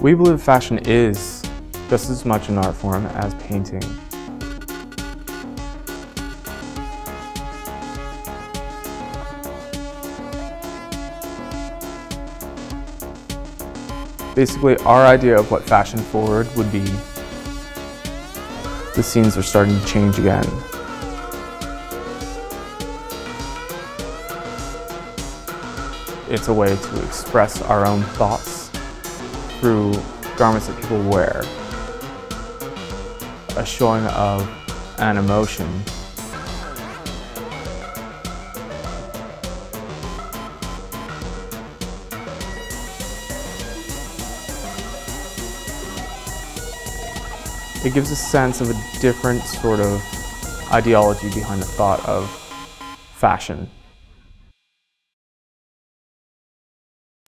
We believe fashion is just as much an art form as painting. Basically, our idea of what fashion forward would be, the scenes are starting to change again. It's a way to express our own thoughts through garments that people wear. A showing of an emotion. It gives a sense of a different sort of ideology behind the thought of fashion.